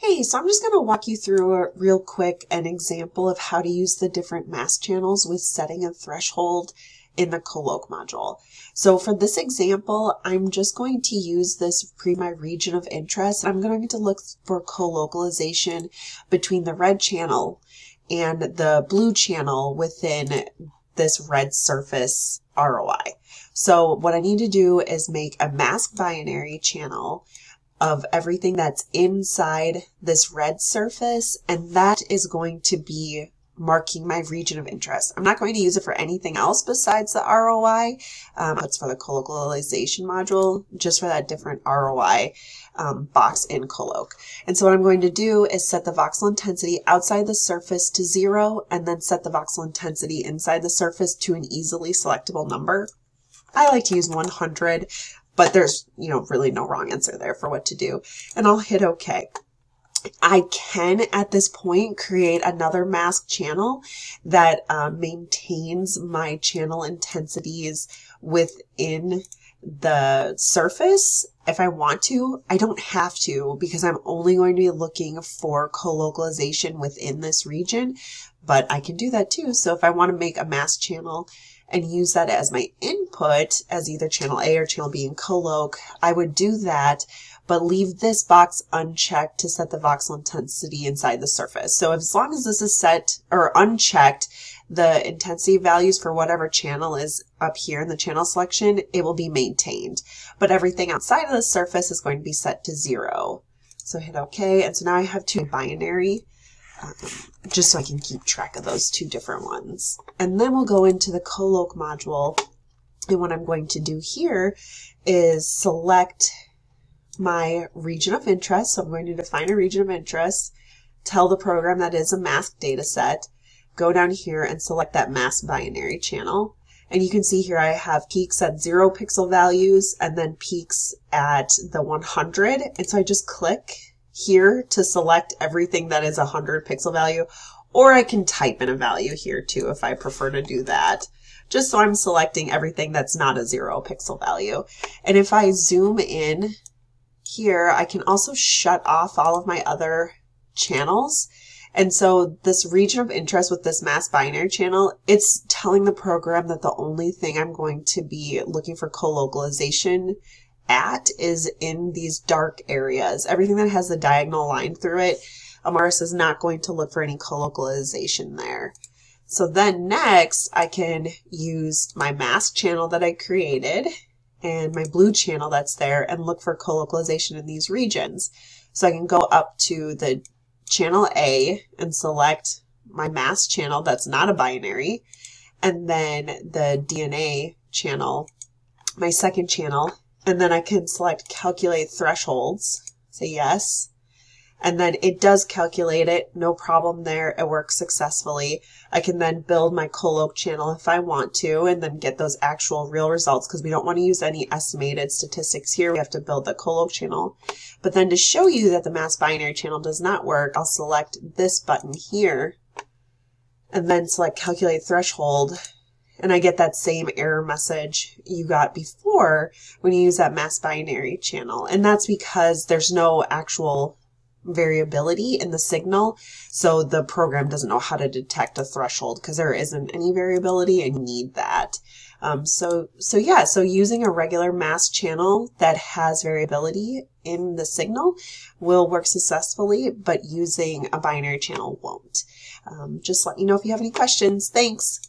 Hey, so I'm just going to walk you through a real quick an example of how to use the different mask channels with setting a threshold in the Coloc module. So for this example, I'm just going to use this pre my region of interest. I'm going to look for co-localization between the red channel and the blue channel within this red surface ROI. So what I need to do is make a mask binary channel of everything that's inside this red surface, and that is going to be marking my region of interest. I'm not going to use it for anything else besides the ROI. Um, it's for the co-localization module, just for that different ROI um, box in Coloc. And so what I'm going to do is set the voxel intensity outside the surface to zero, and then set the voxel intensity inside the surface to an easily selectable number. I like to use 100 but there's, you know, really no wrong answer there for what to do. And I'll hit OK. I can at this point create another mask channel that uh, maintains my channel intensities within the surface if I want to. I don't have to because I'm only going to be looking for co-localization within this region, but I can do that too. So if I want to make a mask channel and use that as my input as either channel A or channel B in Coloc, I would do that, but leave this box unchecked to set the voxel intensity inside the surface. So as long as this is set or unchecked, the intensity values for whatever channel is up here in the channel selection, it will be maintained. But everything outside of the surface is going to be set to zero. So hit OK. And so now I have two binary just so I can keep track of those two different ones. And then we'll go into the Coloc module. And what I'm going to do here is select my region of interest. So I'm going to define a region of interest, tell the program that is a mask data set, go down here and select that mask binary channel. And you can see here I have peaks at zero pixel values and then peaks at the 100. And so I just click here to select everything that is a 100 pixel value, or I can type in a value here too if I prefer to do that, just so I'm selecting everything that's not a zero pixel value. And if I zoom in here, I can also shut off all of my other channels. And so this region of interest with this mask binary channel, it's telling the program that the only thing I'm going to be looking for co-localization at is in these dark areas. Everything that has the diagonal line through it, Imaris is not going to look for any co-localization there. So then next I can use my mask channel that I created and my blue channel that's there and look for co-localization in these regions. So I can go up to the channel A and select my mask channel that's not a binary and then the DNA channel, my second channel and then I can select calculate thresholds, say yes, and then it does calculate it, no problem there, it works successfully. I can then build my Coloc channel if I want to, and then get those actual real results, because we don't want to use any estimated statistics here, we have to build the Coloc channel. But then to show you that the mask binary channel does not work, I'll select this button here, and then select calculate threshold, and I get that same error message you got before when you use that mask binary channel. And that's because there's no actual variability in the signal. So the program doesn't know how to detect a threshold because there isn't any variability and you need that. Um, so, so yeah, so using a regular mask channel that has variability in the signal will work successfully, but using a binary channel won't. Um, just let me know if you have any questions. Thanks.